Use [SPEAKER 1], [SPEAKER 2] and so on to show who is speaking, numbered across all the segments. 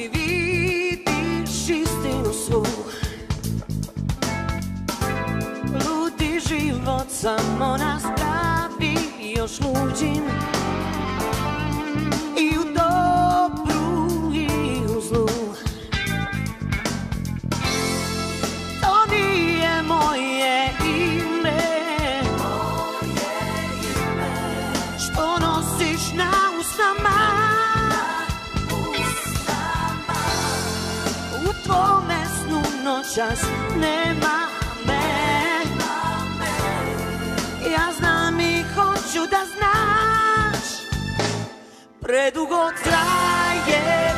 [SPEAKER 1] li vidiš istinu svu? Ludi život samo na pravi još luđim U tvome snu noćas nema me. Ja znam i hoću da znaš Predugo traje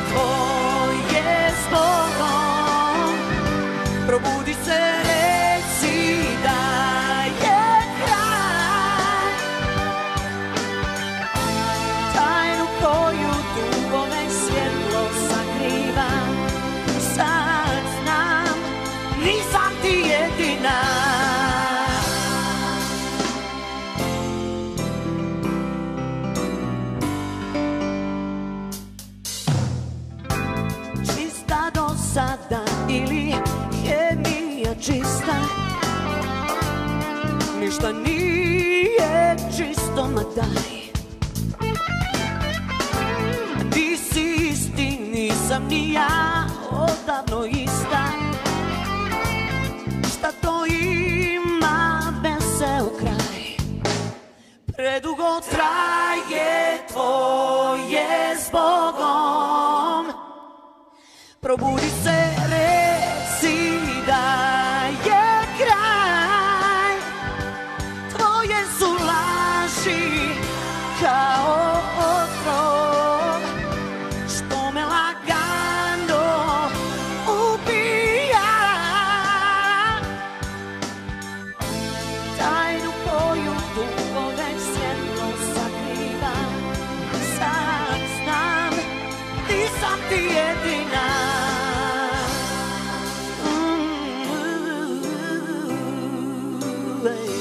[SPEAKER 1] Dosada ili hemija čista. Ništa nije čisto, ma daj. Nisi isti, nisam ni ja odavno ista. Šta to ima veseo kraj? Predugo traje tvoje zbogom Probudi se, reci da je kraj. Tvoje su laži kao otrov late.